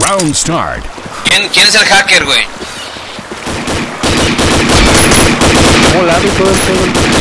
Round start. ¿Quién, quién es el hacker, güey? Hola, todo el